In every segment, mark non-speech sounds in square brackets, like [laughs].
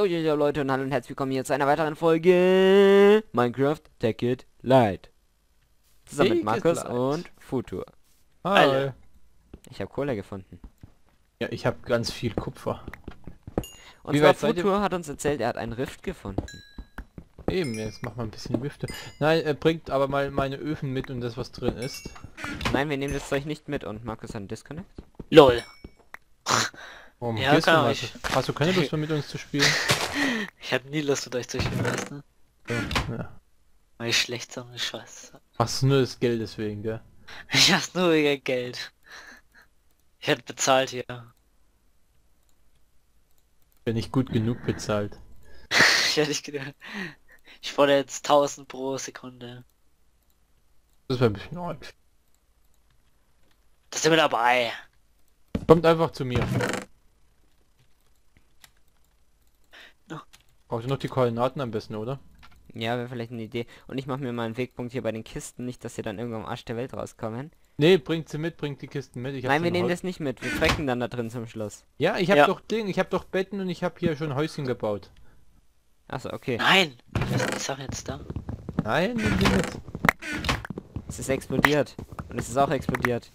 Jo, jo, jo, Leute und hallo und herzlich willkommen hier zu einer weiteren Folge Minecraft Take It Light. Zusammen Take mit it Markus und Futur. Hi. Alle. Ich habe Kohle gefunden. Ja, ich habe ganz viel Kupfer. Und Wie zwar? Futur hat uns erzählt, er hat einen Rift gefunden. Eben, jetzt mach mal ein bisschen Wüfte. Nein, er bringt aber mal meine Öfen mit und das, was drin ist. Nein, wir nehmen das Zeug nicht mit und Markus hat einen Disconnect. LOL. Warum Ja, gehst du kann mal ich. Hast du keine Lust [laughs] mehr mit uns zu spielen? Ich hab nie Lust mit euch zu spielen, weißt du? Ja. ja. Weil ich schlecht so eine Scheiße. Machst du nur das Geld deswegen, gell? Ich hab's nur wegen Geld. Ich hätte bezahlt hier. Wenn nicht gut genug bezahlt. [laughs] Ich hätte nicht gedacht. Ich fordere jetzt 1000 pro Sekunde. Das wäre ein bisschen arg. Da sind wir dabei. Kommt einfach zu mir. Ja. Brauchst du noch die Koordinaten am besten, oder? Ja, wäre vielleicht eine Idee. Und ich mache mir mal einen Wegpunkt hier bei den Kisten, nicht, dass sie dann irgendwo am Arsch der Welt rauskommen. Nee, bringt sie mit, bringt die Kisten mit. Nein, wir nehmen Haus- das nicht mit. Wir tracken dann da drin zum Schluss. Ja, ich habe Ja. doch Ding, ich habe doch Betten und ich habe hier schon Häuschen gebaut. Achso, okay. Nein! Was ist die Sache jetzt da? Nein, nimm die mit. Es ist explodiert. Und es ist auch explodiert.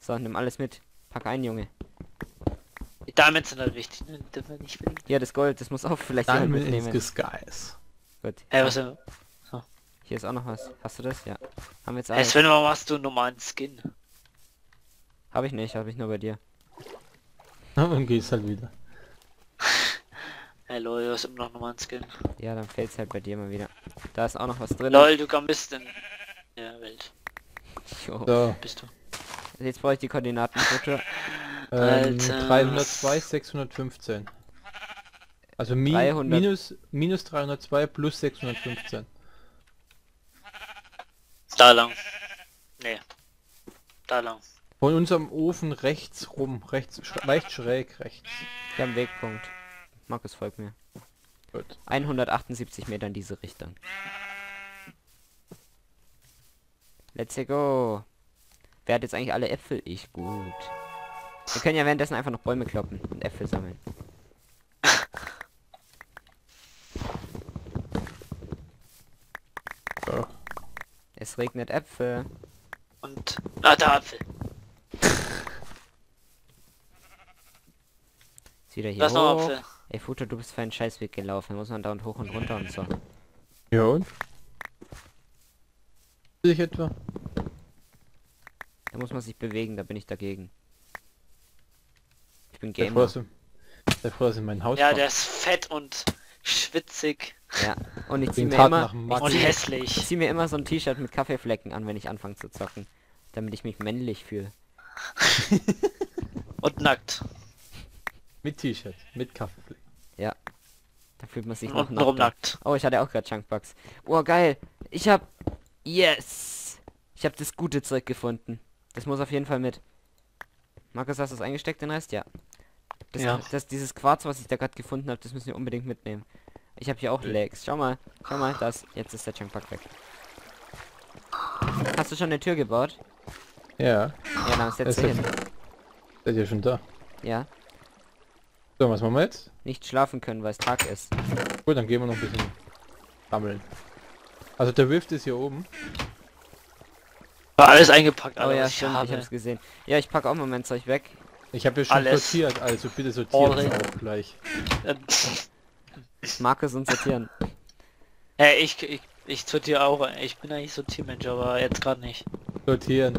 So, nimm alles mit. Pack ein, Junge. Die Diamonds sind halt wichtig, ne? Die dürfen wir nicht verlieren. Ja, das Gold, das muss auch vielleicht jemand Diamond in mitnehmen. the skies. Gut. Hey, was äh, Hier ist auch noch was. Hast du das? Ja. Haben wir jetzt alles. Sven, warum hast du einen normalen Skin? Habe ich nicht, habe ich nur bei dir. Na, dann gehst halt wieder. Hey lol, du hast immer noch einen normalen Skin. Ja, dann fällt's halt bei dir mal wieder. Da ist auch noch was drin. Lol, du bist in der Welt. Jo. So, Bist du. Jetzt brauche ich die Koordinaten. Futur. Ähm, Alter. 302, 615. Also mi 300. minus, minus 302 plus 615. Da lang. Nee. Da lang. Von unserem Ofen rechts rum, rechts, sch leicht schräg rechts. Ich habe einen Wegpunkt. Markus folgt mir. Gut. 178 Meter in diese Richtung. Let's go. Wer hat jetzt eigentlich alle Äpfel? Ich. Gut. Wir können ja währenddessen einfach noch Bäume kloppen und Äpfel sammeln. So. Es regnet Äpfel. Und. Ah, da Apfel. Ist wieder hier Da noch hoch. Apfel. Ey, Futter, du bist für einen Scheißweg gelaufen. Da muss man dauernd hoch und runter und so. Ja und? Sich etwa? Da muss man sich bewegen, da bin ich dagegen. Bin Der Gamer. Der Frost in mein Haus. Ja, der ist fett und schwitzig Ja. Und ich zieh Klingt mir immer, ich und zieh, ich hässlich. zieh mir immer so ein T-Shirt mit Kaffeeflecken an, wenn ich anfange zu zocken. Damit ich mich männlich fühle. [laughs] Und nackt. Mit T-Shirt, mit Kaffeefleck. Ja. Da fühlt man sich Und noch nackter. nackt. Oh, ich hatte auch gerade Chunkbugs. Oh, geil. Ich hab... Yes! Ich habe das gute Zeug gefunden. Das muss auf jeden Fall mit. Markus, hast du es eingesteckt, den Rest? Ja. Das, Ja. das, dieses Quarz, was ich da gerade gefunden habe, das müssen wir unbedingt mitnehmen. Ich habe hier auch Legs. Schau mal. Schau mal, das. Jetzt ist der Chunkbug weg. Hast du schon eine Tür gebaut? Ja, Ja, dann setz ist- hin. seid ihr schon da. Ja. So, was machen wir jetzt? Nicht schlafen können, weil es Tag ist. Gut, dann gehen wir noch ein bisschen sammeln. Also der Rift ist hier oben. War alles eingepackt, Oh alles, ja, ich stimmt, ich habe. hab's gesehen. Ja, ich packe auch mal mein Zeug weg. Ich habe hier schon Alles. sortiert, also bitte sortiert All in. auch gleich. Ähm, Markus und sortieren. Hey, ich, ich, ich sortiere auch. Ich bin eigentlich so Teammanager, aber jetzt gerade nicht. Sortieren.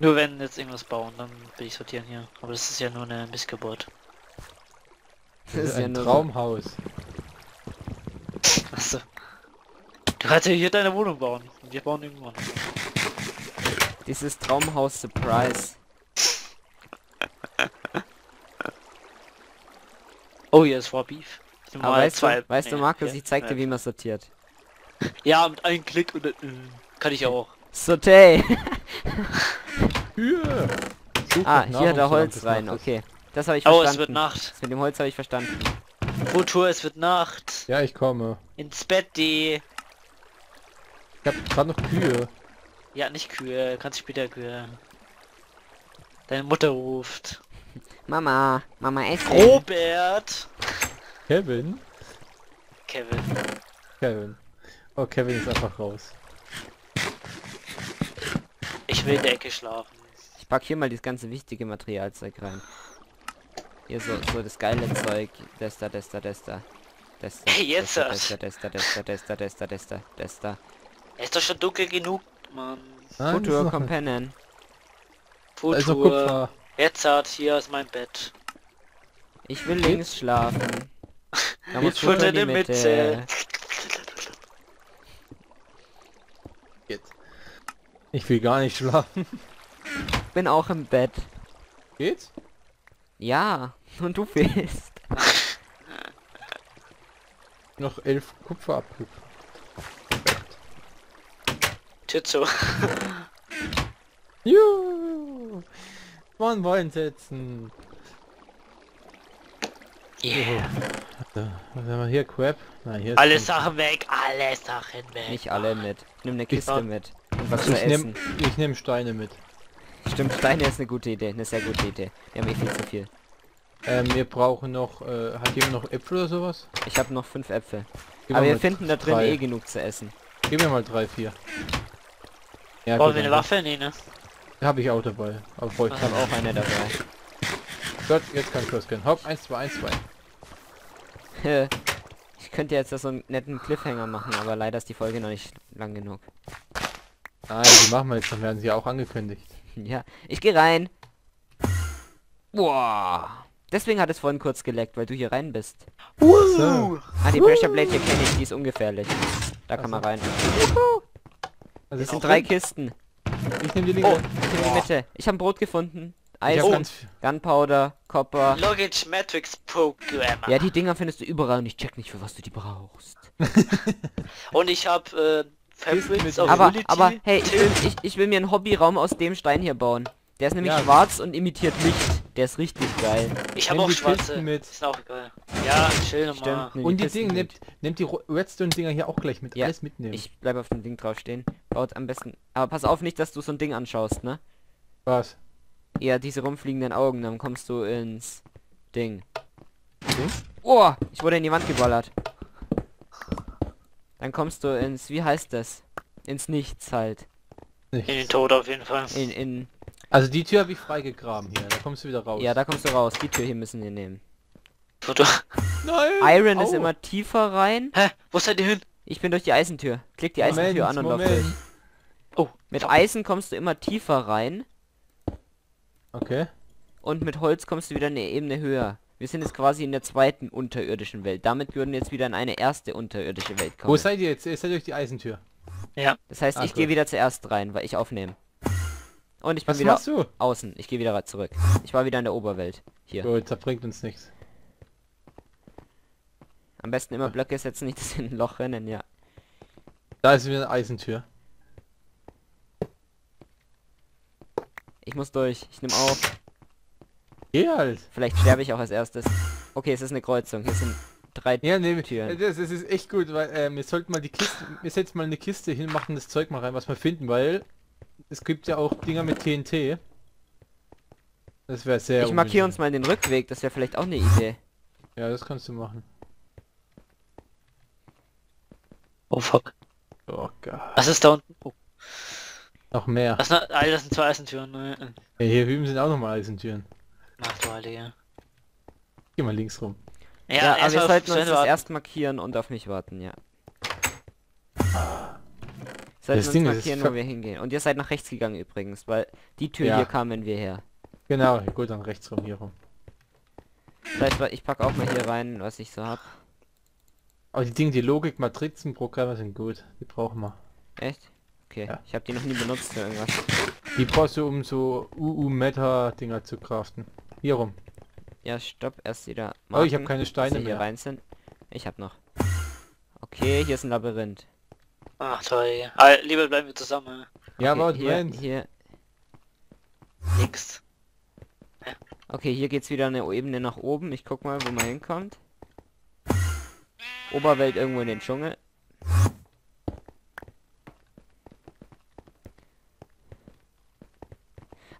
Nur wenn jetzt irgendwas bauen, dann will ich sortieren hier. Aber das ist ja nur eine Missgeburt. Das ist ein nur so- Traumhaus. Achso. Du kannst ja hier deine Wohnung bauen. Und wir bauen irgendwann. Dieses Traumhaus Surprise. Oh, hier ist Raw Beef. Aber weißt du, weißt du, nee, Markus, okay. ich zeig dir, Ja. wie man sortiert. [laughs] Ja, mit einem Klick und dann, äh, kann ich auch. [laughs] Hier! Such ah, hier hat er Holz rein, okay. Das habe ich Oh, verstanden. es wird Nacht. Das mit dem Holz habe ich verstanden. Futur, es wird Nacht. Ja, ich komme. Ins Bett, die. Ich hab gerade noch Kühe. Ja, nicht Kühe, kannst später Kühe. Deine Mutter ruft. Mama, Mama, essen. Robert! Kevin? Kevin. Kevin. Oh, Kevin ist einfach raus. Ich will in der Ecke schlafen. Ich pack hier mal das ganze wichtige Materialzeug rein. Hier so, so das geile Zeug. Das da, das da, das da. Das da, Hey, jetzt das da, das. das da, das da, das da, das da, das da, das da. Es ist doch schon dunkel genug, Mann. Nein, Futur Companion. Da ist noch Futur. Kupfer. Jetzt hat hier ist mein Bett. Ich will links schlafen. Da muss Futter in der Mitte. Jetzt. Ich will gar nicht schlafen. Bin auch im Bett. Geht's? Ja, und du fehlst. Noch elf Kupferabruf. Tür zu. Juhu! One wollen setzen. Yeah. So, was haben wir hier? Crab? Nein, hier Alle Sachen weg, alle Sachen weg. Nicht alle mit. Ich nehme eine Kiste Ja. mit. Und was zu Ich nehme essen. ich nehm Steine mit. Stimmt, Steine ist eine gute Idee. Eine sehr gute Idee. Wir haben eh viel zu viel. Ähm, wir brauchen noch, äh, hat jemand noch Äpfel oder sowas? Ich habe noch fünf Äpfel. Gib Aber wir finden da drin drei. eh genug zu essen. Gib mir mal drei, vier. Ja, Brauchen wir eine Waffe? Nee, ne? Habe ich auch dabei. Aber voll Ich habe auch eine dabei. Gott, jetzt kann ich losgehen. Hopp, 1, 2, 1, 2. ich könnte jetzt so einen netten Cliffhanger machen, aber leider ist die Folge noch nicht lang genug. Nein, die machen wir jetzt, dann werden sie auch angekündigt. [laughs] Ja, ich gehe rein. Boah. Deswegen hat es vorhin kurz geleckt, weil du hier rein bist. So. Ah, die Pressure Blade hier kenne ich, die ist ungefährlich. Da kann man rein. Also Hier sind drei? Kisten. Ich nehme die linke. Oh, ich in die Mitte. Ich habe ein Brot gefunden. Eisen, Gunpowder, Copper. Logic Matrix Programmer. Ja, die Dinger findest du überall und ich check nicht, für was du die brauchst. [laughs] Und ich hab äh, Fabrics mit- of Aber, Unity, aber, hey, ich will, ich, ich will mir einen Hobbyraum aus dem Stein hier bauen. Der ist nämlich Ja. schwarz und imitiert Licht. Der ist richtig geil. Ich hab Nimm auch die schwarze. Mit. Ist auch egal. Ja, chill nochmal. Und die Dinge, nehmt, nehmt die Redstone-Dinger hier auch gleich mit. Ja, Alles mitnehmen. Ich bleib auf dem Ding drauf stehen. Baut am besten. Aber pass auf nicht, dass du so ein Ding anschaust, ne? Was? Eher diese rumfliegenden Augen, dann kommst du ins Ding. Ding? Oh, ich wurde in die Wand geballert. Dann kommst du ins, wie heißt das? Ins Nichts halt. In den Nichts. Tod auf jeden Fall. In, in, Also die Tür habe ich freigegraben hier. Da kommst du wieder raus. ja, da kommst du raus. Die Tür hier müssen wir nehmen. Nein! Iron ist Au. immer tiefer rein. Hä? Wo seid ihr hin? Ich bin durch die Eisentür. Klick die Moment, Eisentür an und lauf durch. Oh, Mit. Eisen kommst du immer tiefer rein Okay. und mit Holz kommst du wieder eine Ebene höher. Wir sind jetzt quasi in der zweiten unterirdischen Welt. Damit würden wir jetzt wieder in eine erste unterirdische Welt kommen. Wo seid ihr jetzt? Ihr seid durch die Eisentür. Ja. Das heißt, Ah, ich gehe wieder zuerst rein, weil ich aufnehme. Und ich bin Was wieder machst du? außen. Ich gehe wieder zurück. Ich war wieder in der Oberwelt. Hier. Gut, das bringt uns nichts. Am besten immer Blöcke setzen, nicht dass in ein Loch rennen, ja. Da ist wieder eine Eisentür. Ich muss durch. Ich nehme auf. Geh halt. Vielleicht sterbe ich auch als erstes. Okay, es ist eine Kreuzung. Hier sind drei Ja, nee, Türen. das, das ist echt gut, weil äh, wir sollten mal die Kiste, wir setzen mal eine Kiste hin, machen das Zeug mal rein, was wir finden, weil es gibt ja auch Dinger mit TNT. Das wäre sehr Ich markiere uns mal den Rückweg. Das wäre vielleicht auch eine Idee. Ja, das kannst du machen. Oh fuck. Oh Gott. Was ist da unten? Oh. Noch mehr. Das, sind, Alter, das sind zwei Eisentüren. Ne? Ja, hier hüben sind auch nochmal Eisentüren. Ach du Alter, ja. Geh mal links rum. Ja, Ja, aber wir sollten uns das erst markieren und auf mich warten, ja. Sollten Das uns Ding ist, markieren, ver- wo wir hingehen. Und ihr seid nach rechts gegangen übrigens, weil die Tür Ja. hier kamen wir her. Genau, gut, dann rechts rum, hier rum. Das heißt, ich packe auch mal hier rein, was ich so hab. Aber die Dinge, die Logik, Matrizen, Programme sind gut. Die brauchen wir. Echt? Okay. Ja. Ich habe die noch nie benutzt für irgendwas. Die brauchst du, um so UU-Meta-Dinger zu craften. Hier rum. Ja, stopp, erst wieder Oh, ich habe marken, keine Steine mehr. rein sind. Ich hab noch. Okay, hier ist ein Labyrinth. Ach toll, ja. Ah, lieber bleiben wir zusammen. Ja, okay, aber hier, Moment. hier. Nix. Okay, hier geht's wieder eine Ebene nach oben. Ich guck mal, wo man hinkommt. Oberwelt irgendwo in den Dschungel.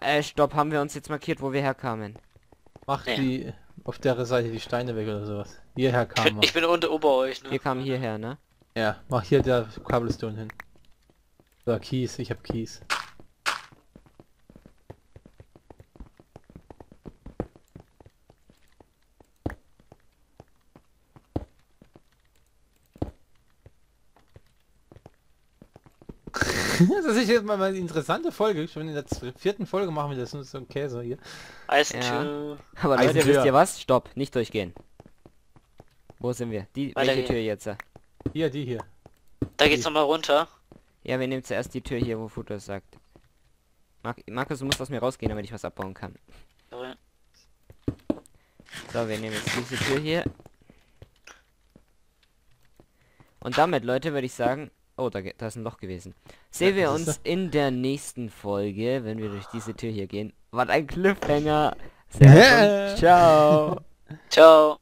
Äh, stopp, haben wir uns jetzt markiert, wo wir herkamen? Mach Ja. die auf der Seite die Steine weg oder sowas. Hierher Ich kam bin, er. ich bin unter ober euch, ne? Wir kamen hierher, ne? Ja, mach hier der Cobblestone hin. So, Kies, ich hab Kies. [laughs] das ist jetzt mal eine interessante Folge. Schon in der vierten Folge machen wir das. Ist so ein Käse hier. Eisentür. Aber Leute, Eisentür. wisst ihr was? Stopp, nicht durchgehen. Wo sind wir? Die, Weiter welche gehen. Tür jetzt? Hier, die hier. Da geht's nochmal runter. Ja, wir nehmen zuerst die Tür hier, wo Futur sagt. Mark Markus, du musst aus mir rausgehen, damit ich was abbauen kann. So, wir nehmen jetzt diese Tür hier. Und damit, Leute, würde ich sagen... Oh, da, da ist ein Loch gewesen. Sehen wir uns in der nächsten Folge, wenn wir durch diese Tür hier gehen. Was ein Cliffhanger. Sehr gut. Ciao. [laughs] Ciao.